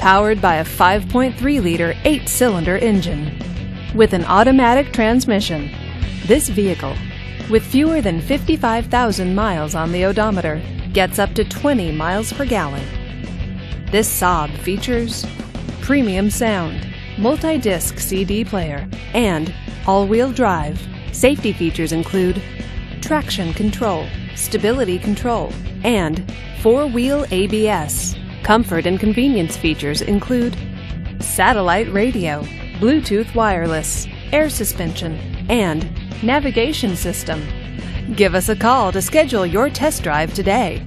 Powered by a 5.3 liter eight cylinder engine. With an automatic transmission, this vehicle, with fewer than 55,000 miles on the odometer, gets up to 20 miles per gallon. This Saab features premium sound, multi-disc CD player, and all-wheel drive. Safety features include traction control, stability control, and four wheel ABS. Comfort and convenience features include satellite radio, Bluetooth wireless, air suspension, and navigation system. Give us a call to schedule your test drive today.